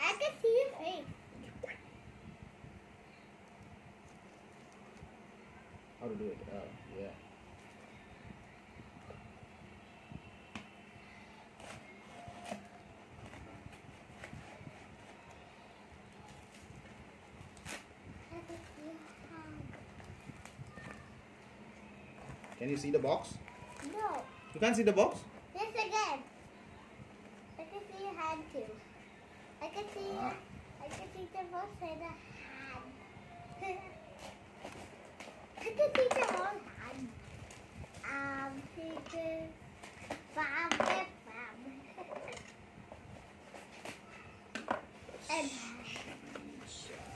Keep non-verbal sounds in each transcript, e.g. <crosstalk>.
I can see your face. How to do it? Oh, yeah. I can see your. Can you see the box? No. You can't see the box? Yes, again. I can see your hand too. I can see. Ah. I can see the box and the hand. <laughs> I can see the whole hand. Um, see the bam, bam, bam. <laughs> and Inside.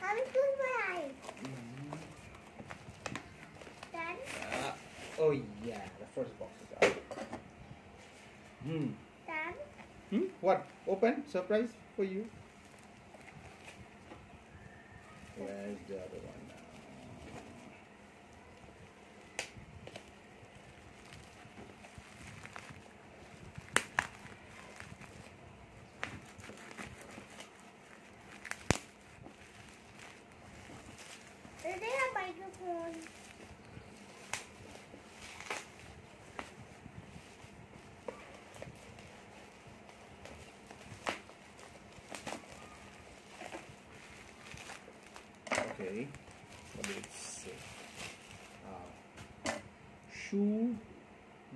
how is good my eyes? Mhm. Done. Ah, oh yeah, the first box is out. Hmm. Done. Hmm? What? Open? Surprise for you? Where's the other one now? Is there a microphone? Okay. What did it say? Uh, Shure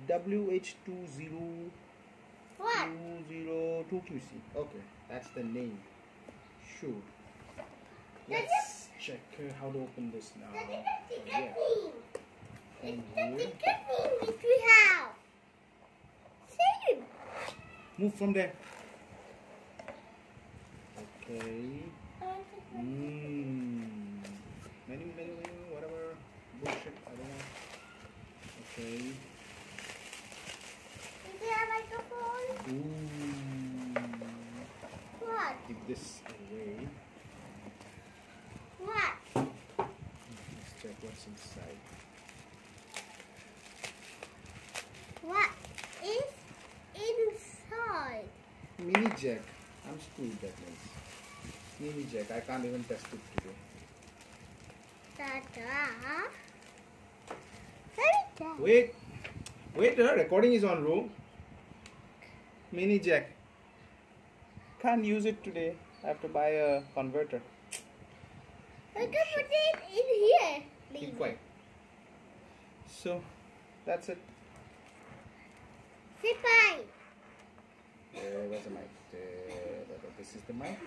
WH20 What? 202QC. Okay, that's the name. Shure. Let's check how to open this now. Is the Oh, yeah. And It's the here. ticket thing which we have. Same. Move from there. Okay. Mmm. Okay. Is there a microphone? Ooh. What? Keep this away. What? Let's check what's inside. What is inside? Mini jack. I'm screwed that means. Mini jack. I can't even test it today. Ta-da. Wait. Wait, the recording is on room. Mini jack. Can't use it today. I have to buy a converter. We can put it in here. Keep quiet. So, that's it. Sit by. Oh, uh, there was the mic. There, this is the mic.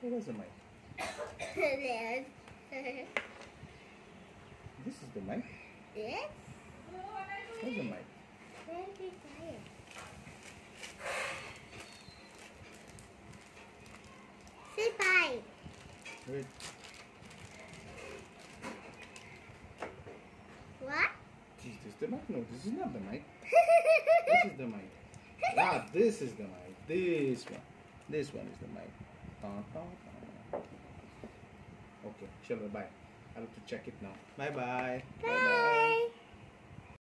Where was the mic? <laughs> <laughs> This is the mic. yes. Where's the mic? Very quiet. Sit by. Wait. What? Is this the mic? No, this is not the mic. This is the mic. Ah, this is the mic. This one. This one is the mic. Dun, dun, dun. Okay, chalo, bye. I have to check it now. Bye bye. Bye.